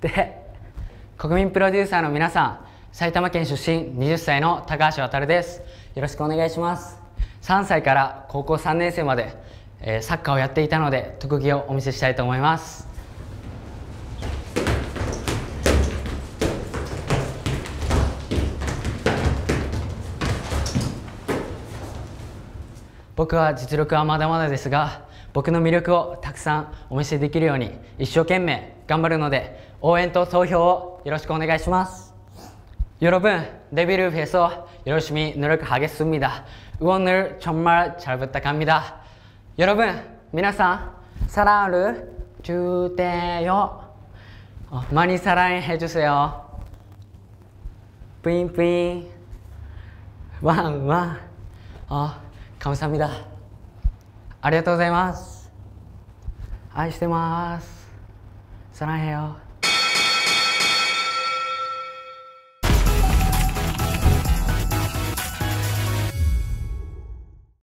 で国民プロデューサーの皆さん埼玉県出身20歳の高橋渉です。よろしくお願いします。3歳から高校3年生まで、えー、サッカーをやっていたので特技をお見せしたいと思います。僕は実力はまだまだですが僕の魅力をたくさんお見せできるように一生懸命頑張るので応援と投票をよろしくお願いします여러분데뷔를위해서열심히노력하겠습니다응원을정말잘부탁합니다여러분皆さん사랑을주세요어많이사랑해주세요뿌잉뿌잉왕왕어 감사합니다ありがとうございます愛してます 사랑해요